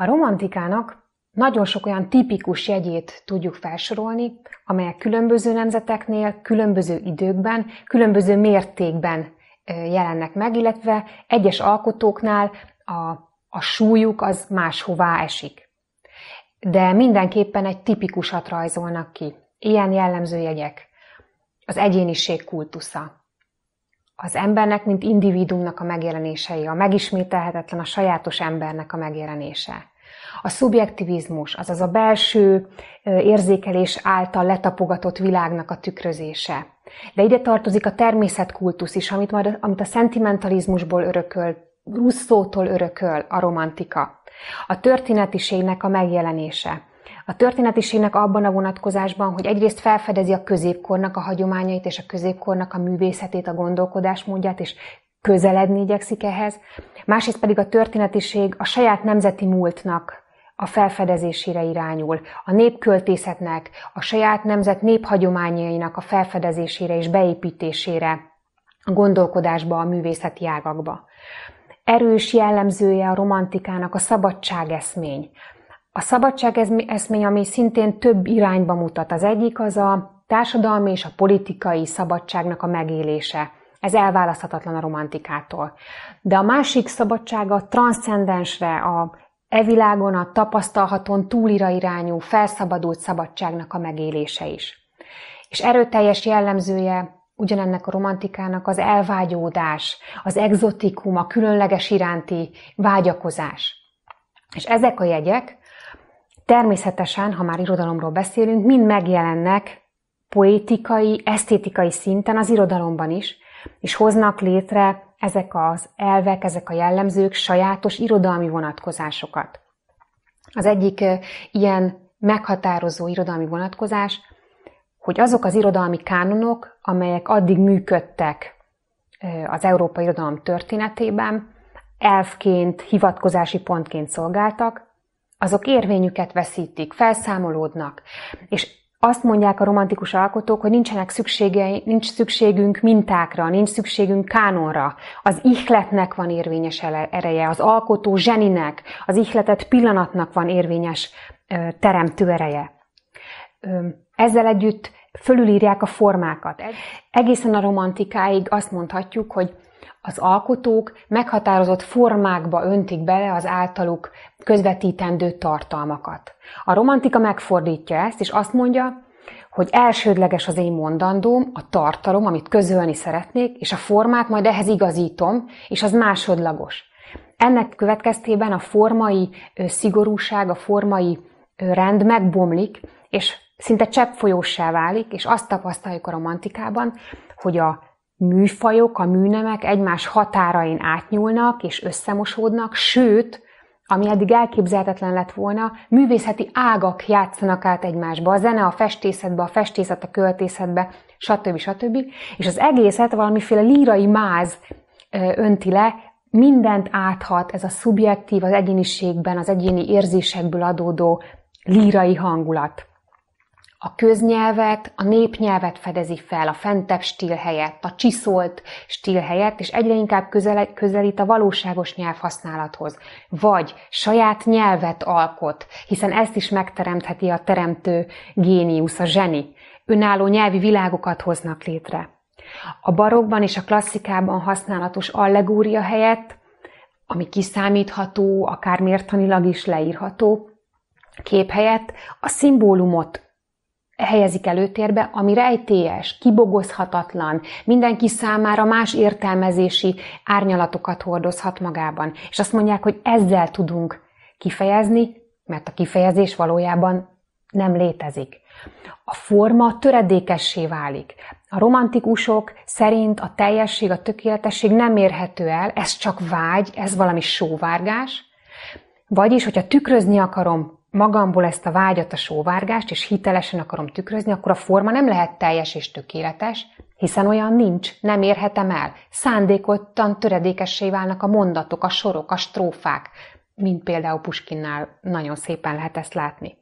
A romantikának nagyon sok olyan tipikus jegyét tudjuk felsorolni, amelyek különböző nemzeteknél, különböző időkben, különböző mértékben jelennek meg, illetve egyes alkotóknál a, a súlyuk az máshová esik. De mindenképpen egy tipikusat rajzolnak ki. Ilyen jellemző jegyek. Az egyéniség kultusza. Az embernek, mint individuumnak a megjelenései, a megismételhetetlen, a sajátos embernek a megjelenése a szubjektivizmus, azaz a belső érzékelés által letapogatott világnak a tükrözése. De ide tartozik a természetkultusz is, amit, majd, amit a szentimentalizmusból örököl, Russzótól örököl a romantika. A történetiségnek a megjelenése. A történetiségnek abban a vonatkozásban, hogy egyrészt felfedezi a középkornak a hagyományait és a középkornak a művészetét, a gondolkodásmódját, és közeledni igyekszik ehhez, másrészt pedig a történetiség a saját nemzeti múltnak a felfedezésére irányul, a népköltészetnek, a saját nemzet néphagyományainak a felfedezésére és beépítésére a gondolkodásba, a művészeti ágakba. Erős jellemzője a romantikának a szabadságeszmény. A szabadságeszmény, ami szintén több irányba mutat. Az egyik az a társadalmi és a politikai szabadságnak a megélése. Ez elválaszthatatlan a romantikától. De a másik szabadság a transzcendensre, a e világon a tapasztalhatón túlira irányú, felszabadult szabadságnak a megélése is. És erőteljes jellemzője ugyanennek a romantikának az elvágyódás, az exotikum, a különleges iránti vágyakozás. És ezek a jegyek természetesen, ha már irodalomról beszélünk, mind megjelennek poétikai, esztétikai szinten az irodalomban is, és hoznak létre ezek az elvek, ezek a jellemzők sajátos irodalmi vonatkozásokat. Az egyik ilyen meghatározó irodalmi vonatkozás, hogy azok az irodalmi kánonok, amelyek addig működtek az európai irodalom történetében, elfként, hivatkozási pontként szolgáltak, azok érvényüket veszítik, felszámolódnak, és azt mondják a romantikus alkotók, hogy nincsenek szüksége, nincs szükségünk mintákra, nincs szükségünk kánonra. Az ihletnek van érvényes ereje, az alkotó zseninek, az ihletet pillanatnak van érvényes teremtő ereje. Ezzel együtt fölülírják a formákat. Egészen a romantikáig azt mondhatjuk, hogy az alkotók meghatározott formákba öntik bele az általuk közvetítendő tartalmakat. A romantika megfordítja ezt, és azt mondja, hogy elsődleges az én mondandóm, a tartalom, amit közölni szeretnék, és a formát majd ehhez igazítom, és az másodlagos. Ennek következtében a formai szigorúság, a formai rend megbomlik, és szinte cseppfolyósá válik, és azt tapasztaljuk a romantikában, hogy a műfajok, a műnemek egymás határain átnyúlnak és összemosódnak, sőt, ami eddig elképzelhetetlen lett volna, művészeti ágak játszanak át egymásba, a zene a festészetbe, a festészet a költészetbe, stb. stb. És az egészet valamiféle lírai máz önti le, mindent áthat ez a szubjektív, az egyéniségben, az egyéni érzésekből adódó lírai hangulat a köznyelvet, a népnyelvet fedezi fel, a fentebb stíl helyett, a csiszolt stíl helyett, és egyre inkább közelít a valóságos nyelvhasználathoz. Vagy saját nyelvet alkot, hiszen ezt is megteremtheti a teremtő géniusz, a zseni. Önálló nyelvi világokat hoznak létre. A barokban és a klasszikában használatos allegória helyett, ami kiszámítható, akár mértanilag is leírható, kép helyett a szimbólumot helyezik előtérbe, ami rejtélyes, kibogozhatatlan, mindenki számára más értelmezési árnyalatokat hordozhat magában. És azt mondják, hogy ezzel tudunk kifejezni, mert a kifejezés valójában nem létezik. A forma töredékessé válik. A romantikusok szerint a teljesség, a tökéletesség nem érhető el, ez csak vágy, ez valami sóvárgás. Vagyis, hogyha tükrözni akarom magamból ezt a vágyat, a sóvárgást, és hitelesen akarom tükrözni, akkor a forma nem lehet teljes és tökéletes, hiszen olyan nincs, nem érhetem el. Szándékoltan töredékessé válnak a mondatok, a sorok, a strófák, mint például Puskinnál nagyon szépen lehet ezt látni.